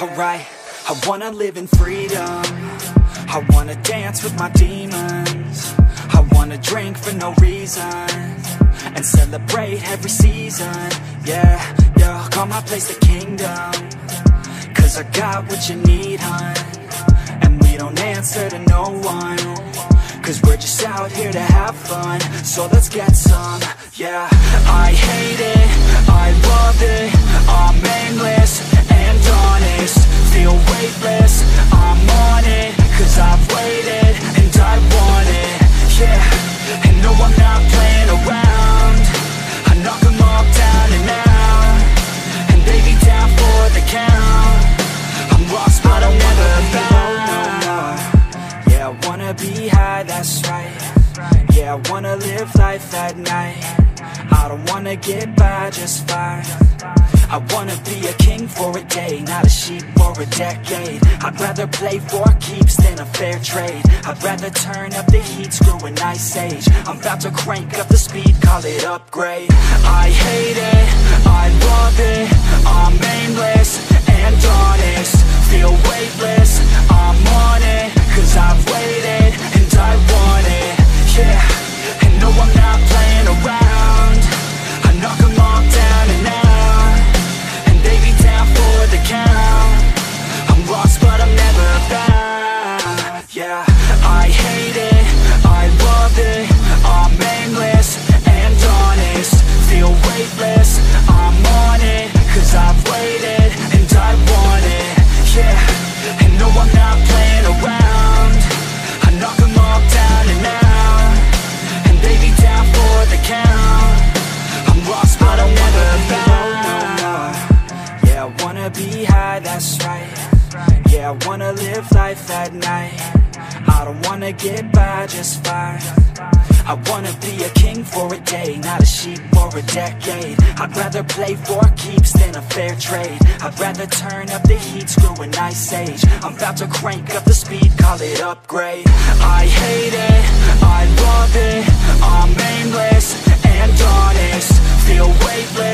alright I wanna live in freedom. I wanna dance with my demons. I wanna drink for no reason. And celebrate every season. Yeah, yeah, call my place the kingdom. Cause I got what you need, hun. And we don't answer to no one. Cause we're just out here to have fun. So let's get some, yeah I hate it, I love it. I'm aimless live life at night. I don't wanna get by just fine I wanna be a king for a day Not a sheep for a decade. I'd rather play for keeps than a fair trade. I'd rather turn up the heat, screw an ice age. I'm about to crank up the speed, call it upgrade. I hate it, I love it I'm aimless I wanna live life at night. I don't wanna get by just fine I wanna be a king for a day, not a sheep for a decade. I'd rather play for keeps than a fair trade. I'd rather turn up the heat, screw a nice age. I'm about to crank up the speed, call it upgrade. I hate it, I love it, I'm aimless and honest. Feel weightless.